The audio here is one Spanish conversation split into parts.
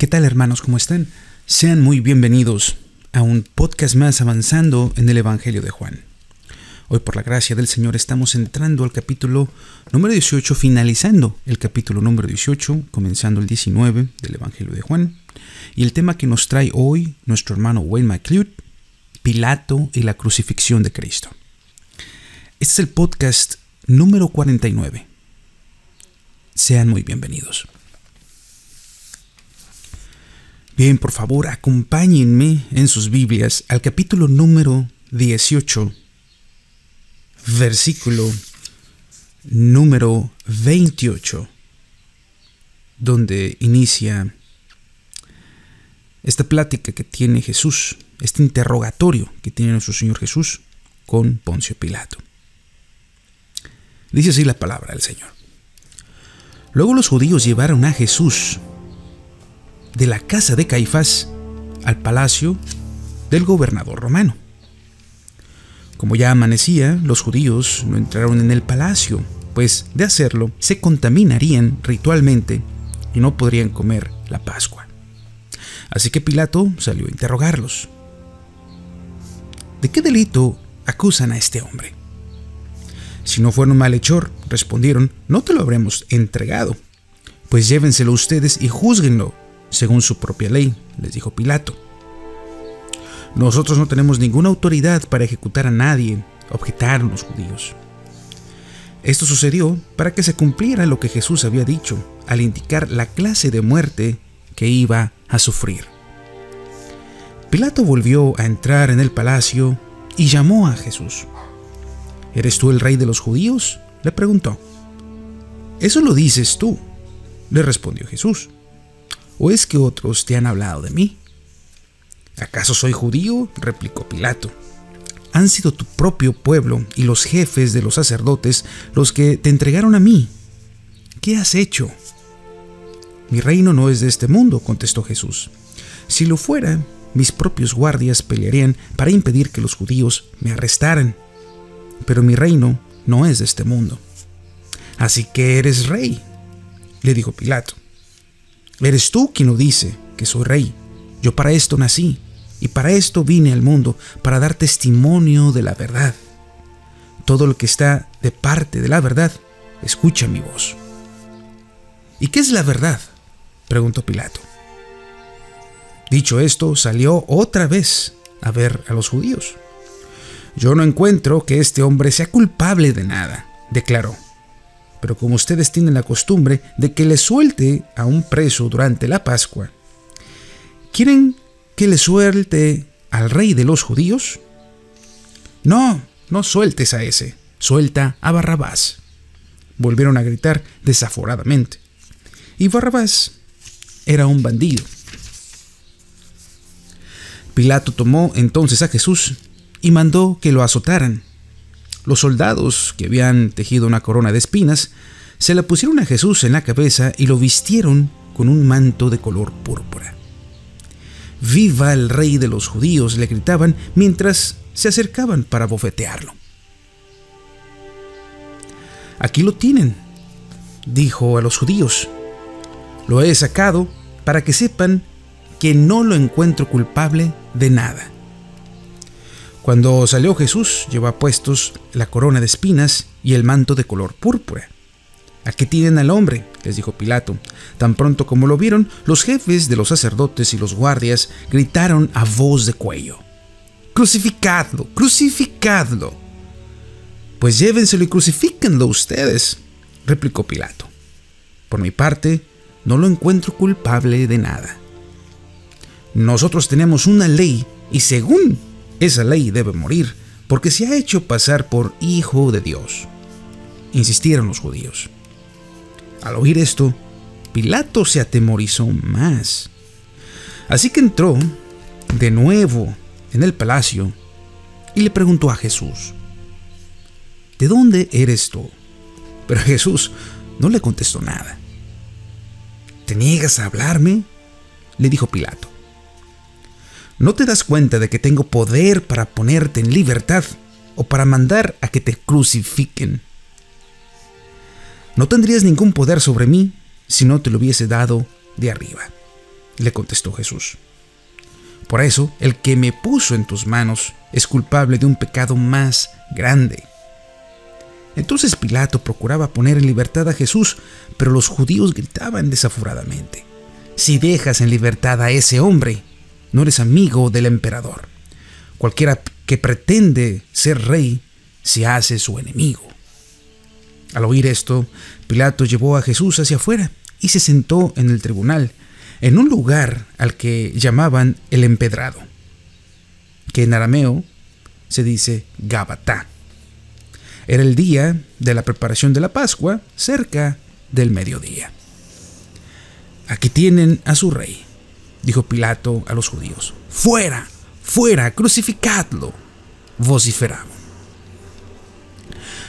¿Qué tal hermanos? ¿Cómo están? Sean muy bienvenidos a un podcast más avanzando en el Evangelio de Juan. Hoy por la gracia del Señor estamos entrando al capítulo número 18, finalizando el capítulo número 18, comenzando el 19 del Evangelio de Juan. Y el tema que nos trae hoy nuestro hermano Wayne McLeod, Pilato y la crucifixión de Cristo. Este es el podcast número 49. Sean muy bienvenidos. Bien, por favor, acompáñenme en sus Biblias al capítulo número 18, versículo número 28, donde inicia esta plática que tiene Jesús, este interrogatorio que tiene nuestro Señor Jesús con Poncio Pilato. Dice así la palabra del Señor. Luego los judíos llevaron a Jesús de la casa de Caifás al palacio del gobernador romano. Como ya amanecía, los judíos no entraron en el palacio, pues de hacerlo se contaminarían ritualmente y no podrían comer la Pascua. Así que Pilato salió a interrogarlos. ¿De qué delito acusan a este hombre? Si no fuera un malhechor, respondieron, no te lo habremos entregado. Pues llévenselo ustedes y júzguenlo según su propia ley, les dijo Pilato. Nosotros no tenemos ninguna autoridad para ejecutar a nadie, objetaron los judíos. Esto sucedió para que se cumpliera lo que Jesús había dicho al indicar la clase de muerte que iba a sufrir. Pilato volvió a entrar en el palacio y llamó a Jesús. ¿Eres tú el rey de los judíos? le preguntó. Eso lo dices tú, le respondió Jesús. ¿O es que otros te han hablado de mí? ¿Acaso soy judío? replicó Pilato. Han sido tu propio pueblo y los jefes de los sacerdotes los que te entregaron a mí. ¿Qué has hecho? Mi reino no es de este mundo, contestó Jesús. Si lo fuera, mis propios guardias pelearían para impedir que los judíos me arrestaran. Pero mi reino no es de este mundo. Así que eres rey, le dijo Pilato. Eres tú quien lo dice, que soy rey. Yo para esto nací y para esto vine al mundo, para dar testimonio de la verdad. Todo lo que está de parte de la verdad, escucha mi voz. ¿Y qué es la verdad? preguntó Pilato. Dicho esto, salió otra vez a ver a los judíos. Yo no encuentro que este hombre sea culpable de nada, declaró pero como ustedes tienen la costumbre de que le suelte a un preso durante la Pascua, ¿quieren que le suelte al rey de los judíos? No, no sueltes a ese, suelta a Barrabás. Volvieron a gritar desaforadamente. Y Barrabás era un bandido. Pilato tomó entonces a Jesús y mandó que lo azotaran los soldados, que habían tejido una corona de espinas, se la pusieron a Jesús en la cabeza y lo vistieron con un manto de color púrpura. ¡Viva el rey de los judíos! le gritaban mientras se acercaban para bofetearlo. Aquí lo tienen, dijo a los judíos. Lo he sacado para que sepan que no lo encuentro culpable de nada. Cuando salió Jesús, llevaba puestos la corona de espinas y el manto de color púrpura. Aquí tienen al hombre, les dijo Pilato. Tan pronto como lo vieron, los jefes de los sacerdotes y los guardias gritaron a voz de cuello. Crucificadlo, crucificadlo. Pues llévenselo y crucifíquenlo ustedes, replicó Pilato. Por mi parte, no lo encuentro culpable de nada. Nosotros tenemos una ley y según esa ley debe morir porque se ha hecho pasar por hijo de Dios. Insistieron los judíos. Al oír esto, Pilato se atemorizó más. Así que entró de nuevo en el palacio y le preguntó a Jesús, ¿de dónde eres tú? Pero Jesús no le contestó nada. ¿Te niegas a hablarme? le dijo Pilato. ¿No te das cuenta de que tengo poder para ponerte en libertad o para mandar a que te crucifiquen? No tendrías ningún poder sobre mí si no te lo hubiese dado de arriba. le contestó Jesús. Por eso, el que me puso en tus manos es culpable de un pecado más grande. Entonces Pilato procuraba poner en libertad a Jesús, pero los judíos gritaban desaforadamente, Si dejas en libertad a ese hombre, no eres amigo del emperador. Cualquiera que pretende ser rey se hace su enemigo. Al oír esto, Pilato llevó a Jesús hacia afuera y se sentó en el tribunal, en un lugar al que llamaban el empedrado, que en arameo se dice Gabatá. Era el día de la preparación de la Pascua, cerca del mediodía. Aquí tienen a su rey, dijo Pilato a los judíos. Fuera, fuera, crucificadlo, vociferaban.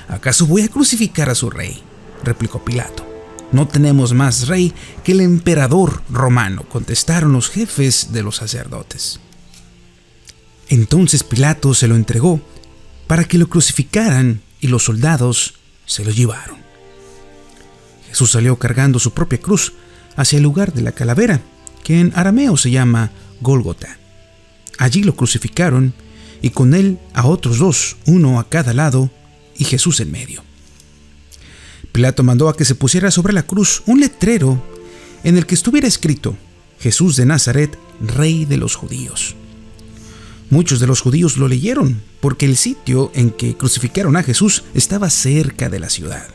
¿Acaso voy a crucificar a su rey? replicó Pilato. No tenemos más rey que el emperador romano, contestaron los jefes de los sacerdotes. Entonces Pilato se lo entregó para que lo crucificaran y los soldados se lo llevaron. Jesús salió cargando su propia cruz hacia el lugar de la calavera, que en arameo se llama Gólgota. Allí lo crucificaron y con él a otros dos, uno a cada lado y Jesús en medio. Pilato mandó a que se pusiera sobre la cruz un letrero en el que estuviera escrito Jesús de Nazaret, Rey de los judíos. Muchos de los judíos lo leyeron porque el sitio en que crucificaron a Jesús estaba cerca de la ciudad.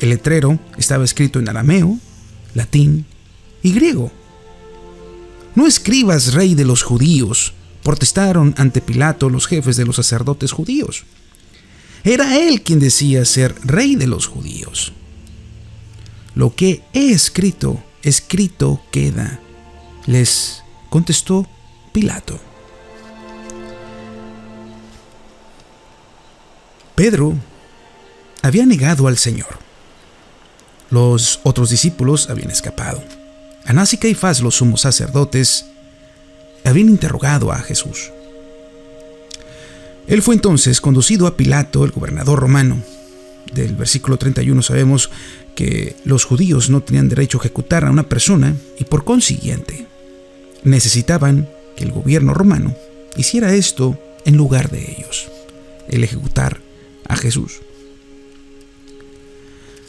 El letrero estaba escrito en arameo, latín y griego. No escribas rey de los judíos, protestaron ante Pilato los jefes de los sacerdotes judíos. Era él quien decía ser rey de los judíos. Lo que he escrito, escrito queda, les contestó Pilato. Pedro había negado al Señor. Los otros discípulos habían escapado. Anás y Caifás, los sumos sacerdotes, habían interrogado a Jesús. Él fue entonces conducido a Pilato, el gobernador romano. Del versículo 31 sabemos que los judíos no tenían derecho a ejecutar a una persona y por consiguiente necesitaban que el gobierno romano hiciera esto en lugar de ellos, el ejecutar a Jesús.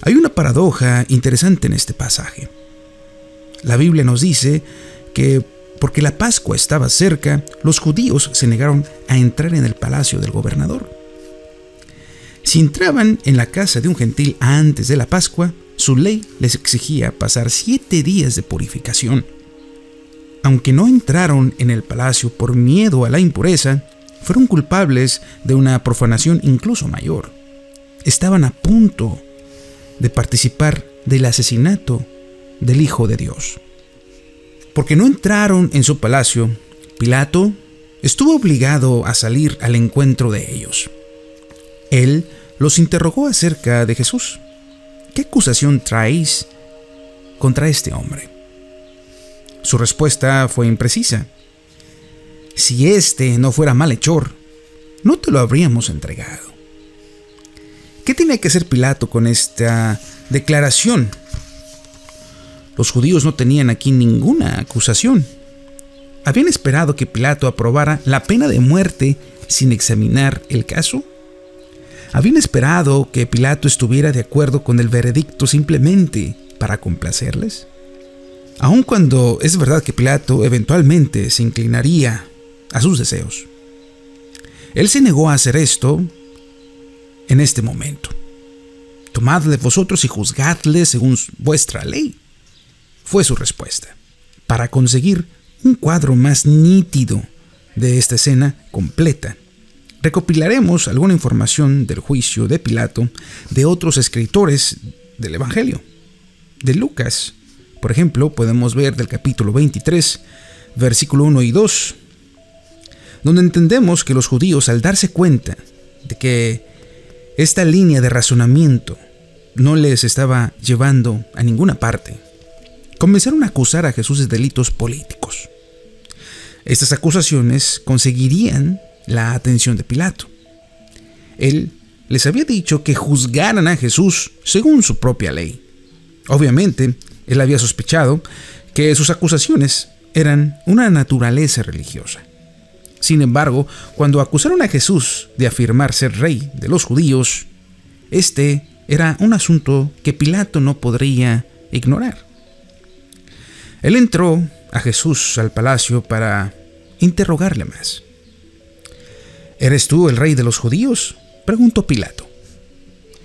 Hay una paradoja interesante en este pasaje. La Biblia nos dice que porque la Pascua estaba cerca, los judíos se negaron a entrar en el palacio del gobernador. Si entraban en la casa de un gentil antes de la Pascua, su ley les exigía pasar siete días de purificación. Aunque no entraron en el palacio por miedo a la impureza, fueron culpables de una profanación incluso mayor. Estaban a punto de participar del asesinato del Hijo de Dios porque no entraron en su palacio, Pilato estuvo obligado a salir al encuentro de ellos. Él los interrogó acerca de Jesús. ¿Qué acusación traéis contra este hombre? Su respuesta fue imprecisa. Si éste no fuera malhechor, no te lo habríamos entregado. ¿Qué tiene que hacer Pilato con esta declaración los judíos no tenían aquí ninguna acusación. ¿Habían esperado que Pilato aprobara la pena de muerte sin examinar el caso? ¿Habían esperado que Pilato estuviera de acuerdo con el veredicto simplemente para complacerles? Aun cuando es verdad que Pilato eventualmente se inclinaría a sus deseos. Él se negó a hacer esto en este momento. Tomadle vosotros y juzgadle según vuestra ley fue su respuesta. Para conseguir un cuadro más nítido de esta escena completa, recopilaremos alguna información del juicio de Pilato de otros escritores del Evangelio. De Lucas, por ejemplo, podemos ver del capítulo 23, versículo 1 y 2, donde entendemos que los judíos al darse cuenta de que esta línea de razonamiento no les estaba llevando a ninguna parte, comenzaron a acusar a Jesús de delitos políticos. Estas acusaciones conseguirían la atención de Pilato. Él les había dicho que juzgaran a Jesús según su propia ley. Obviamente, él había sospechado que sus acusaciones eran una naturaleza religiosa. Sin embargo, cuando acusaron a Jesús de afirmar ser rey de los judíos, este era un asunto que Pilato no podría ignorar. Él entró a Jesús al palacio para interrogarle más. ¿Eres tú el rey de los judíos? preguntó Pilato.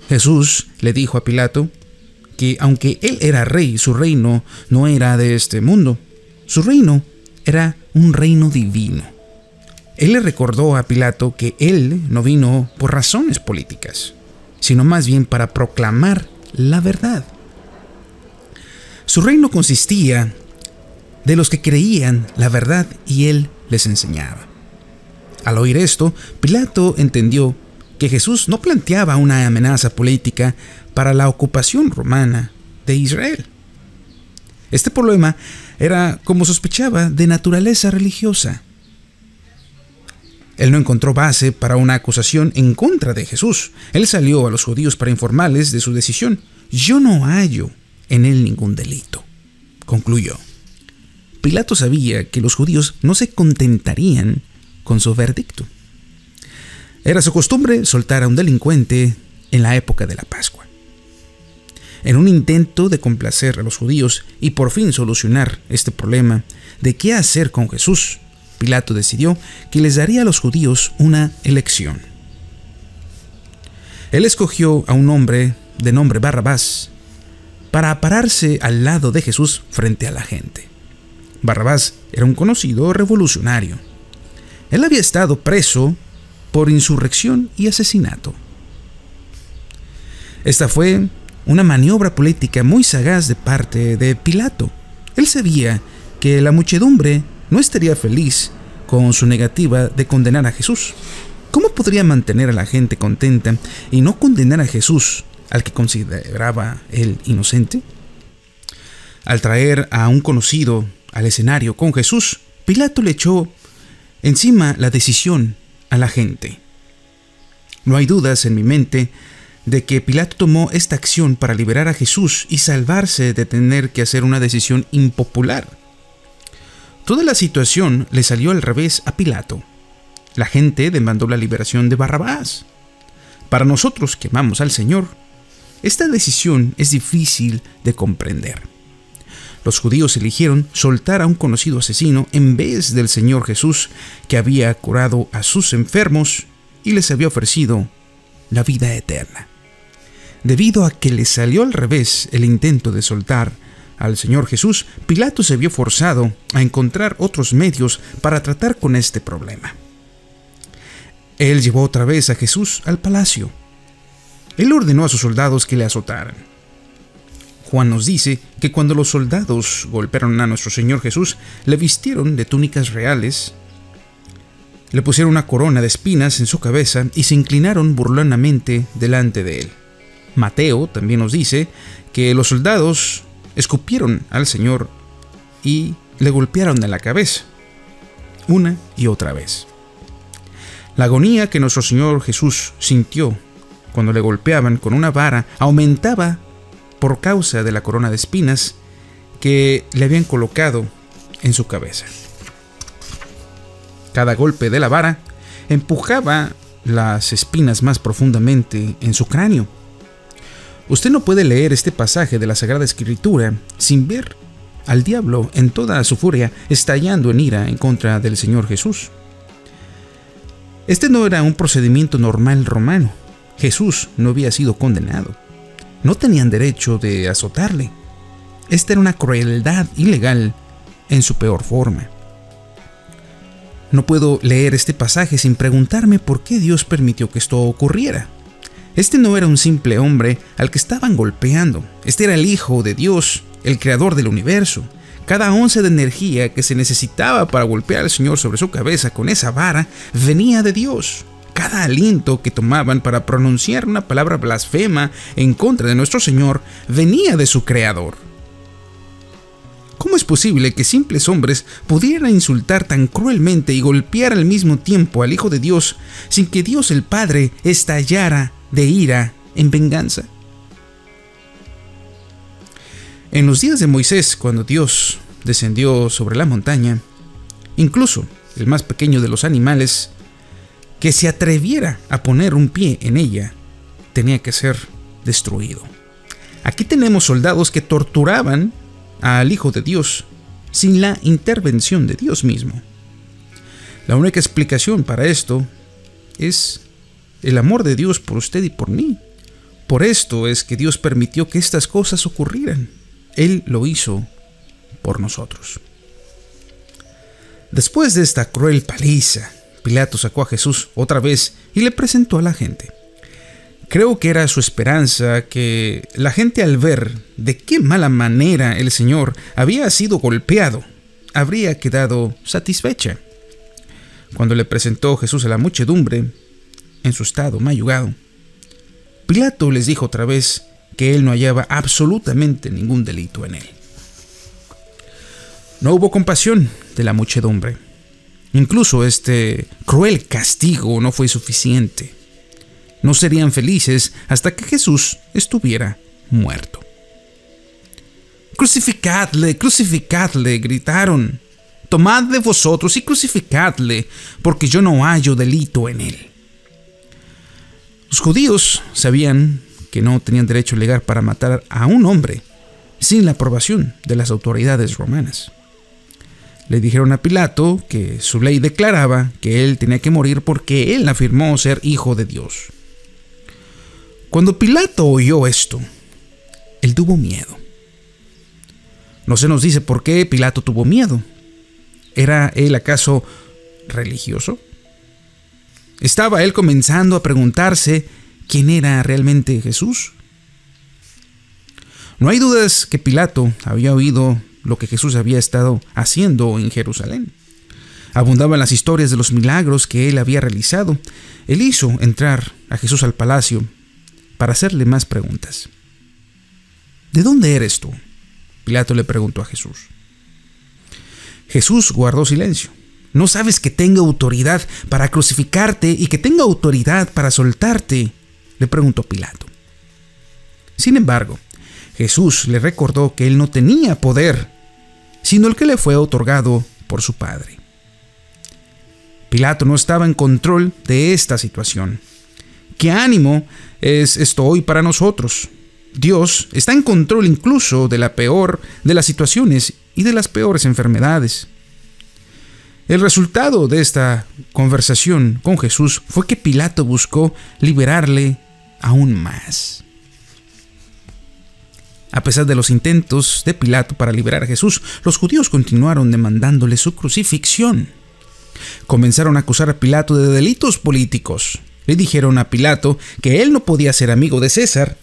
Jesús le dijo a Pilato que aunque él era rey, su reino no era de este mundo. Su reino era un reino divino. Él le recordó a Pilato que él no vino por razones políticas, sino más bien para proclamar la verdad. Su reino consistía de los que creían la verdad y él les enseñaba. Al oír esto, Pilato entendió que Jesús no planteaba una amenaza política para la ocupación romana de Israel. Este problema era, como sospechaba, de naturaleza religiosa. Él no encontró base para una acusación en contra de Jesús. Él salió a los judíos para informarles de su decisión. Yo no hallo en él ningún delito, concluyó. Pilato sabía que los judíos no se contentarían con su verdicto. Era su costumbre soltar a un delincuente en la época de la Pascua. En un intento de complacer a los judíos y por fin solucionar este problema de qué hacer con Jesús, Pilato decidió que les daría a los judíos una elección. Él escogió a un hombre de nombre Barrabás para pararse al lado de Jesús frente a la gente. Barrabás era un conocido revolucionario. Él había estado preso por insurrección y asesinato. Esta fue una maniobra política muy sagaz de parte de Pilato. Él sabía que la muchedumbre no estaría feliz con su negativa de condenar a Jesús. ¿Cómo podría mantener a la gente contenta y no condenar a Jesús, al que consideraba él inocente? Al traer a un conocido al escenario con Jesús, Pilato le echó encima la decisión a la gente. No hay dudas en mi mente de que Pilato tomó esta acción para liberar a Jesús y salvarse de tener que hacer una decisión impopular. Toda la situación le salió al revés a Pilato. La gente demandó la liberación de Barrabás. Para nosotros que amamos al Señor, esta decisión es difícil de comprender. Los judíos eligieron soltar a un conocido asesino en vez del Señor Jesús que había curado a sus enfermos y les había ofrecido la vida eterna. Debido a que le salió al revés el intento de soltar al Señor Jesús, Pilato se vio forzado a encontrar otros medios para tratar con este problema. Él llevó otra vez a Jesús al palacio. Él ordenó a sus soldados que le azotaran. Juan nos dice que cuando los soldados golpearon a nuestro Señor Jesús, le vistieron de túnicas reales, le pusieron una corona de espinas en su cabeza y se inclinaron burlonamente delante de él. Mateo también nos dice que los soldados escupieron al Señor y le golpearon en la cabeza, una y otra vez. La agonía que nuestro Señor Jesús sintió cuando le golpeaban con una vara aumentaba por causa de la corona de espinas que le habían colocado en su cabeza. Cada golpe de la vara empujaba las espinas más profundamente en su cráneo. Usted no puede leer este pasaje de la Sagrada Escritura sin ver al diablo en toda su furia estallando en ira en contra del Señor Jesús. Este no era un procedimiento normal romano. Jesús no había sido condenado no tenían derecho de azotarle. Esta era una crueldad ilegal en su peor forma. No puedo leer este pasaje sin preguntarme por qué Dios permitió que esto ocurriera. Este no era un simple hombre al que estaban golpeando, este era el Hijo de Dios, el Creador del universo. Cada once de energía que se necesitaba para golpear al Señor sobre su cabeza con esa vara venía de Dios cada aliento que tomaban para pronunciar una palabra blasfema en contra de nuestro Señor venía de su Creador. ¿Cómo es posible que simples hombres pudieran insultar tan cruelmente y golpear al mismo tiempo al Hijo de Dios sin que Dios el Padre estallara de ira en venganza? En los días de Moisés, cuando Dios descendió sobre la montaña, incluso el más pequeño de los animales, que se atreviera a poner un pie en ella, tenía que ser destruido. Aquí tenemos soldados que torturaban al Hijo de Dios sin la intervención de Dios mismo. La única explicación para esto es el amor de Dios por usted y por mí. Por esto es que Dios permitió que estas cosas ocurrieran. Él lo hizo por nosotros. Después de esta cruel paliza, Pilato sacó a Jesús otra vez y le presentó a la gente. Creo que era su esperanza que la gente al ver de qué mala manera el Señor había sido golpeado, habría quedado satisfecha. Cuando le presentó Jesús a la muchedumbre, en su estado mayugado, Pilato les dijo otra vez que él no hallaba absolutamente ningún delito en él. No hubo compasión de la muchedumbre. Incluso este cruel castigo no fue suficiente. No serían felices hasta que Jesús estuviera muerto. Crucificadle, crucificadle, gritaron. Tomadle vosotros y crucificadle, porque yo no hallo delito en él. Los judíos sabían que no tenían derecho legal para matar a un hombre sin la aprobación de las autoridades romanas. Le dijeron a Pilato que su ley declaraba que él tenía que morir porque él afirmó ser hijo de Dios. Cuando Pilato oyó esto, él tuvo miedo. No se nos dice por qué Pilato tuvo miedo. ¿Era él acaso religioso? ¿Estaba él comenzando a preguntarse quién era realmente Jesús? No hay dudas que Pilato había oído lo que Jesús había estado haciendo en Jerusalén. Abundaban las historias de los milagros que él había realizado. Él hizo entrar a Jesús al palacio para hacerle más preguntas. ¿De dónde eres tú? Pilato le preguntó a Jesús. Jesús guardó silencio. ¿No sabes que tenga autoridad para crucificarte y que tenga autoridad para soltarte? Le preguntó Pilato. Sin embargo, Jesús le recordó que él no tenía poder, sino el que le fue otorgado por su Padre. Pilato no estaba en control de esta situación. ¿Qué ánimo es esto hoy para nosotros? Dios está en control incluso de la peor de las situaciones y de las peores enfermedades. El resultado de esta conversación con Jesús fue que Pilato buscó liberarle aún más. A pesar de los intentos de Pilato para liberar a Jesús, los judíos continuaron demandándole su crucifixión. Comenzaron a acusar a Pilato de delitos políticos. Le dijeron a Pilato que él no podía ser amigo de César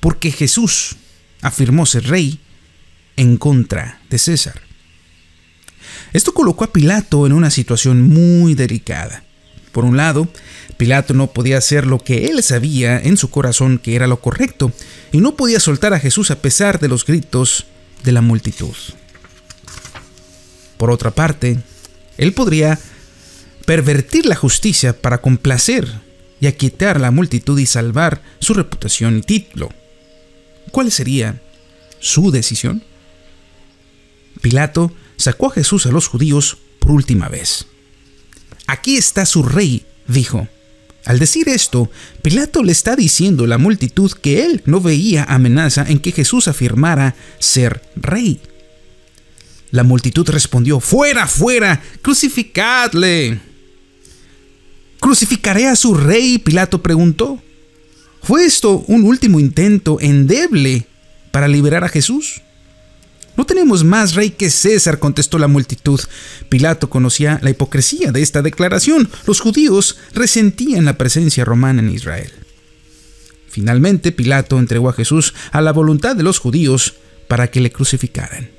porque Jesús afirmó ser rey en contra de César. Esto colocó a Pilato en una situación muy delicada. Por un lado, Pilato no podía hacer lo que él sabía en su corazón que era lo correcto, y no podía soltar a Jesús a pesar de los gritos de la multitud. Por otra parte, él podría pervertir la justicia para complacer y aquietar a la multitud y salvar su reputación y título. ¿Cuál sería su decisión? Pilato sacó a Jesús a los judíos por última vez. Aquí está su rey, dijo. Al decir esto, Pilato le está diciendo a la multitud que él no veía amenaza en que Jesús afirmara ser rey. La multitud respondió, Fuera, fuera, crucificadle. ¿Crucificaré a su rey? Pilato preguntó. ¿Fue esto un último intento endeble para liberar a Jesús? No tenemos más rey que César, contestó la multitud. Pilato conocía la hipocresía de esta declaración. Los judíos resentían la presencia romana en Israel. Finalmente, Pilato entregó a Jesús a la voluntad de los judíos para que le crucificaran.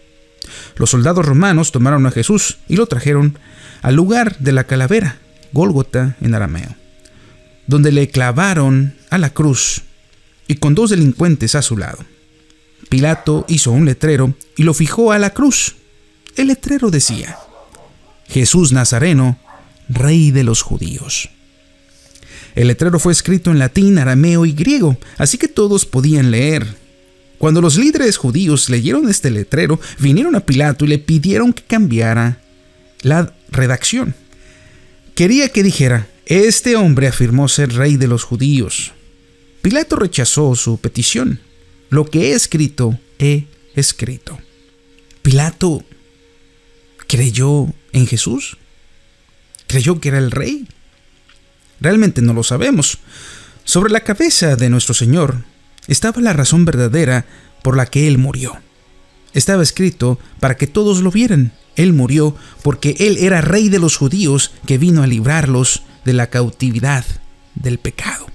Los soldados romanos tomaron a Jesús y lo trajeron al lugar de la calavera, Gólgota en arameo, donde le clavaron a la cruz y con dos delincuentes a su lado. Pilato hizo un letrero y lo fijó a la cruz. El letrero decía, Jesús Nazareno, Rey de los judíos. El letrero fue escrito en latín, arameo y griego, así que todos podían leer. Cuando los líderes judíos leyeron este letrero, vinieron a Pilato y le pidieron que cambiara la redacción. Quería que dijera, este hombre afirmó ser rey de los judíos. Pilato rechazó su petición. Lo que he escrito, he escrito. Pilato creyó en Jesús. ¿Creyó que era el rey? Realmente no lo sabemos. Sobre la cabeza de nuestro Señor estaba la razón verdadera por la que Él murió. Estaba escrito para que todos lo vieran. Él murió porque Él era rey de los judíos que vino a librarlos de la cautividad del pecado.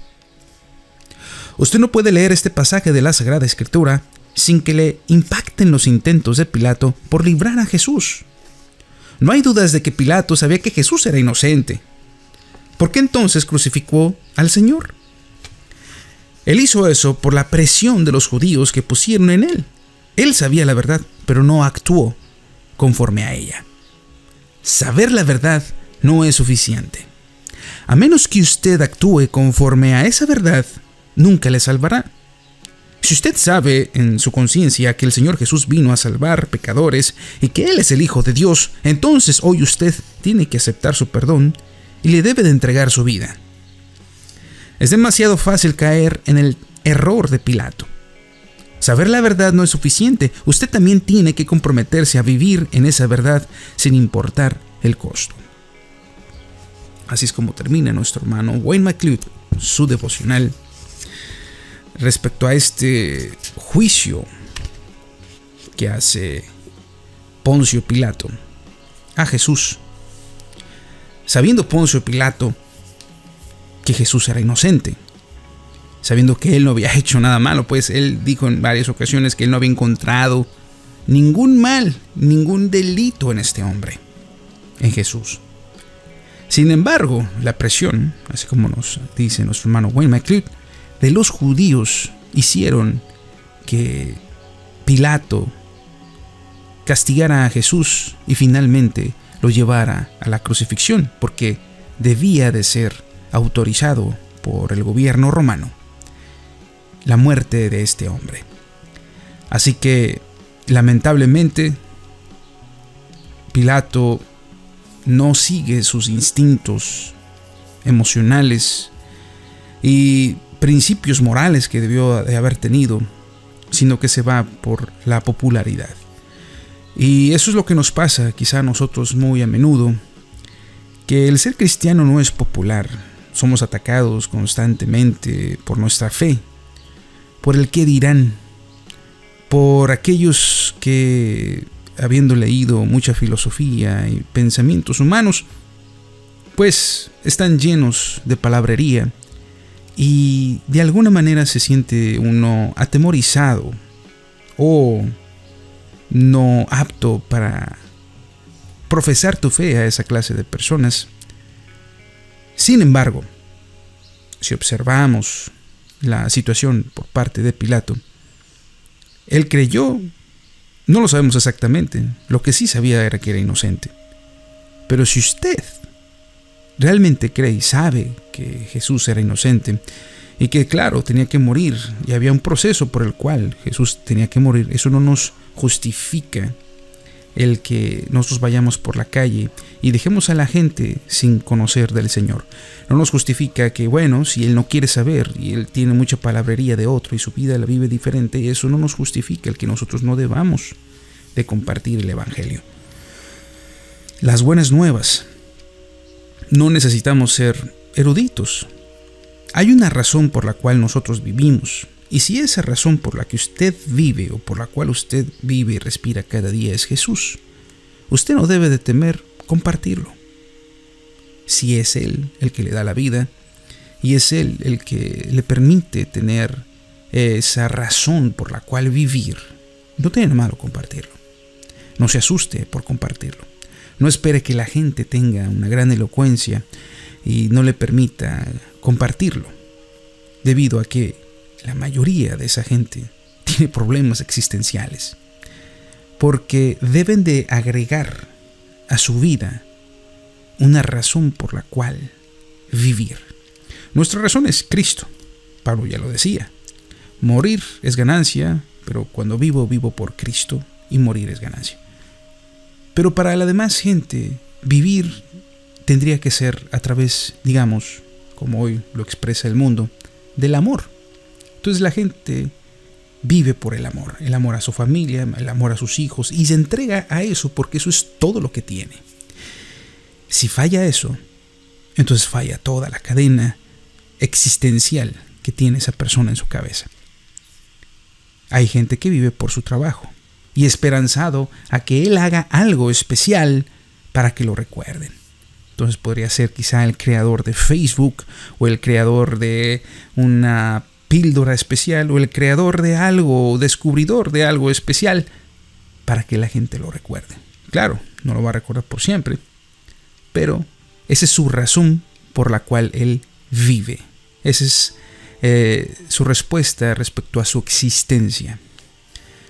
Usted no puede leer este pasaje de la Sagrada Escritura sin que le impacten los intentos de Pilato por librar a Jesús. No hay dudas de que Pilato sabía que Jesús era inocente. ¿Por qué entonces crucificó al Señor? Él hizo eso por la presión de los judíos que pusieron en él. Él sabía la verdad, pero no actuó conforme a ella. Saber la verdad no es suficiente. A menos que usted actúe conforme a esa verdad, nunca le salvará. Si usted sabe en su conciencia que el Señor Jesús vino a salvar pecadores y que Él es el Hijo de Dios, entonces hoy usted tiene que aceptar su perdón y le debe de entregar su vida. Es demasiado fácil caer en el error de Pilato. Saber la verdad no es suficiente, usted también tiene que comprometerse a vivir en esa verdad sin importar el costo. Así es como termina nuestro hermano Wayne McLeod su devocional respecto a este juicio que hace Poncio Pilato a Jesús. Sabiendo Poncio Pilato que Jesús era inocente. Sabiendo que él no había hecho nada malo, pues él dijo en varias ocasiones que él no había encontrado ningún mal, ningún delito en este hombre, en Jesús. Sin embargo, la presión, así como nos dice nuestro hermano Wayne McLeod, de los judíos hicieron que Pilato castigara a Jesús y finalmente lo llevara a la crucifixión, porque debía de ser autorizado por el gobierno romano la muerte de este hombre. Así que, lamentablemente, Pilato no sigue sus instintos emocionales y principios morales que debió de haber tenido, sino que se va por la popularidad. Y eso es lo que nos pasa quizá a nosotros muy a menudo, que el ser cristiano no es popular, somos atacados constantemente por nuestra fe, por el que dirán, por aquellos que, habiendo leído mucha filosofía y pensamientos humanos, pues están llenos de palabrería y de alguna manera se siente uno atemorizado o no apto para profesar tu fe a esa clase de personas sin embargo, si observamos la situación por parte de Pilato, él creyó, no lo sabemos exactamente, lo que sí sabía era que era inocente. Pero si usted realmente cree y sabe que Jesús era inocente y que claro, tenía que morir y había un proceso por el cual Jesús tenía que morir, eso no nos justifica el que nosotros vayamos por la calle y dejemos a la gente sin conocer del Señor. No nos justifica que, bueno, si Él no quiere saber y Él tiene mucha palabrería de otro y su vida la vive diferente, eso no nos justifica el que nosotros no debamos de compartir el Evangelio. Las buenas nuevas. No necesitamos ser eruditos. Hay una razón por la cual nosotros vivimos y si esa razón por la que usted vive o por la cual usted vive y respira cada día es Jesús, usted no debe de temer compartirlo. Si es Él el que le da la vida y es Él el que le permite tener esa razón por la cual vivir, no tiene malo compartirlo. No se asuste por compartirlo. No espere que la gente tenga una gran elocuencia y no le permita compartirlo, debido a que la mayoría de esa gente tiene problemas existenciales, porque deben de agregar a su vida una razón por la cual vivir. Nuestra razón es Cristo. Pablo ya lo decía. Morir es ganancia, pero cuando vivo, vivo por Cristo y morir es ganancia. Pero para la demás gente, vivir tendría que ser a través, digamos, como hoy lo expresa el mundo, del amor. Entonces la gente vive por el amor, el amor a su familia, el amor a sus hijos, y se entrega a eso porque eso es todo lo que tiene. Si falla eso, entonces falla toda la cadena existencial que tiene esa persona en su cabeza. Hay gente que vive por su trabajo y esperanzado a que él haga algo especial para que lo recuerden. Entonces podría ser quizá el creador de Facebook o el creador de una píldora especial o el creador de algo o descubridor de algo especial para que la gente lo recuerde. Claro, no lo va a recordar por siempre, pero esa es su razón por la cual él vive. Esa es eh, su respuesta respecto a su existencia.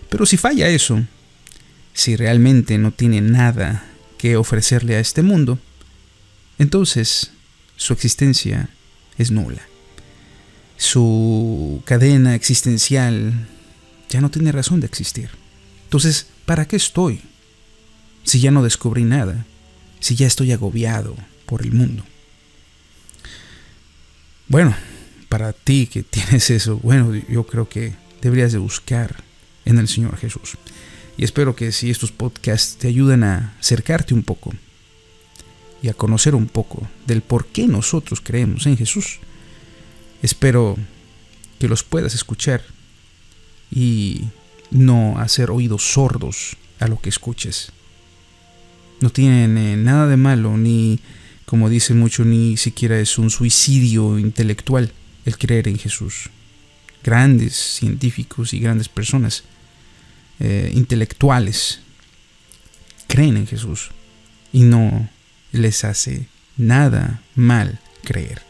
Pero si falla eso, si realmente no tiene nada que ofrecerle a este mundo, entonces su existencia es nula. Su cadena existencial ya no tiene razón de existir. Entonces, ¿para qué estoy? Si ya no descubrí nada, si ya estoy agobiado por el mundo. Bueno, para ti que tienes eso, bueno, yo creo que deberías de buscar en el Señor Jesús. Y espero que si estos podcasts te ayuden a acercarte un poco y a conocer un poco del por qué nosotros creemos en Jesús. Espero que los puedas escuchar y no hacer oídos sordos a lo que escuches. No tienen eh, nada de malo, ni, como dicen mucho, ni siquiera es un suicidio intelectual el creer en Jesús. Grandes científicos y grandes personas eh, intelectuales creen en Jesús y no les hace nada mal creer.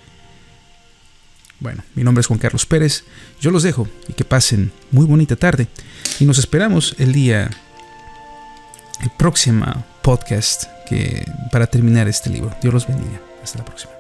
Bueno, mi nombre es Juan Carlos Pérez, yo los dejo y que pasen muy bonita tarde y nos esperamos el día, el próximo podcast que, para terminar este libro. Dios los bendiga. Hasta la próxima.